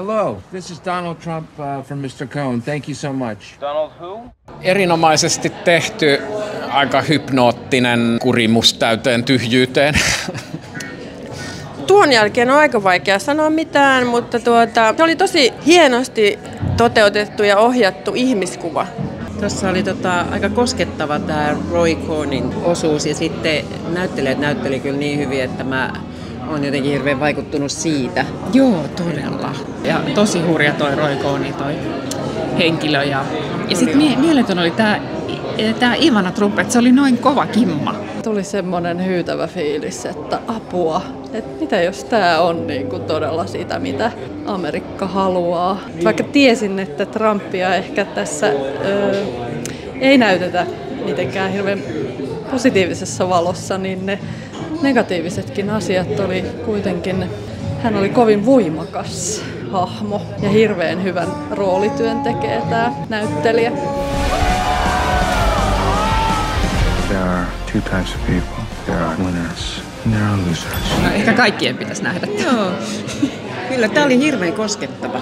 Hello, this is Donald Trump uh, from Mr. Cohn. Thank you so much. Donald who? Erinomaisesti tehty, aika hypnoottinen kurimus täyteen tyhjyyteen. Tuon jälkeen on aika vaikea sanoa mitään, mutta tuota, se oli tosi hienosti toteutettu ja ohjattu ihmiskuva. Tuossa oli tota, aika koskettava tämä Roy Cornin osuus ja sitten näyttelijät näytteli kyllä niin hyvin, että mä oon jotenkin hirveän vaikuttunut siitä. Joo, todella. Ja tosi hurja toi Roy Corni toi henkilö. Ja, ja sitten mie- mieletön oli tämä tää Ivana Trump, että se oli noin kova kimma. Tuli semmoinen hyytävä fiilis, että apua, että mitä jos tämä on niin kuin todella sitä, mitä Amerikka haluaa. Vaikka tiesin, että Trumpia ehkä tässä ö, ei näytetä mitenkään hirveän positiivisessa valossa, niin ne negatiivisetkin asiat oli kuitenkin, hän oli kovin voimakas hahmo ja hirveän hyvän roolityön tekee tämä näyttelijä. There are two types of people. There are winners and there are losers. No, ehkä kaikkien pitäisi nähdä. Joo, kyllä tämä oli hirveän koskettava.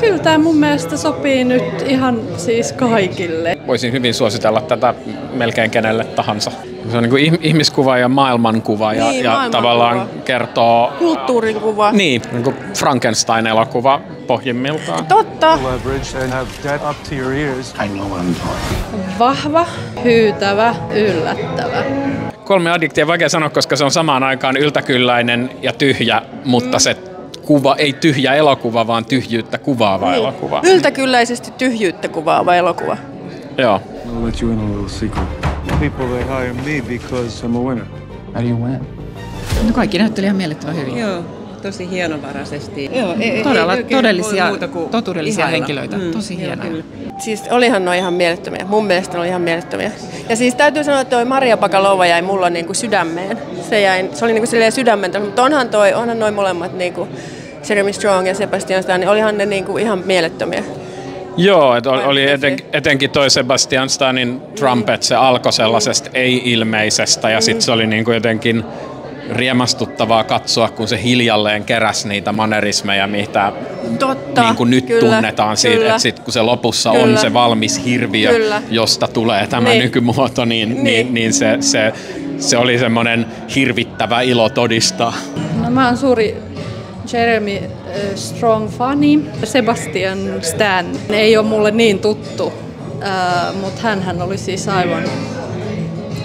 Kyllä tämä mun mielestä sopii nyt ihan siis kaikille. Voisin hyvin suositella tätä melkein kenelle tahansa. Se on niin kuin ihmiskuva ja maailmankuva ja, Niin, ja maailmankuva. tavallaan kertoo... Kulttuurin kuva. Niin, niin kuin Frankenstein-elokuva pohjimmiltaan. Totta. Vahva, hyytävä, yllättävä. Kolme addiktia vaikea sanoa, koska se on samaan aikaan yltäkylläinen ja tyhjä, mutta se kuva, ei tyhjä elokuva, vaan tyhjyyttä kuvaava elokuva. Yltäkylläisesti tyhjyyttä kuvaava elokuva. Joo. I'll let you in a little secret. People they hire me because I'm a winner. How do you win? No, kaikki näytteli ihan mielettömän hyvin. Joo, tosi hienovaraisesti. Joo, ei, Todella ei oikein todellisia, muuta kuin totuudellisia ihailla. henkilöitä. Tosi joo, hienoja. kyllä. Siis olihan ne ihan mielettömiä. Mun mielestä ne oli ihan mielettömiä. Ja siis täytyy sanoa, että toi Maria Bakalova jäi mulla niinku sydämeen. Se, jäi, se oli niinku silleen sydämen, mutta onhan, toi, onhan noin molemmat niinku Jeremy Strong ja Sebastian Stan, niin olihan ne niinku ihan mielettömiä. Joo, että oli, oli eten, etenkin toi Sebastian Stanin trumpet, se alkoi sellaisesta ei-ilmeisestä ja sitten se oli niin kuin jotenkin riemastuttavaa katsoa, kun se hiljalleen keräsi niitä manerismeja, mitä Totta, niin kuin nyt kyllä, tunnetaan siitä, kyllä. että sit, kun se lopussa on Kyllä. se valmis hirviö, Kyllä. josta tulee tämä Niin. nykymuoto, niin, niin. Niin. niin, niin se, se, se oli semmoinen hirvittävä ilo todistaa. No, mä oon suuri Jeremy äh, Strong fani. Sebastian Stan ei ole mulle niin tuttu, äh, mutta hän oli siis aivan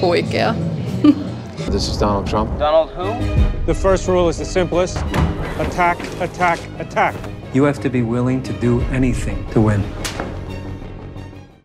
huikea. This is Donald Trump. Donald who? The first rule is the simplest attack, attack, attack. You have to be willing to do anything to win.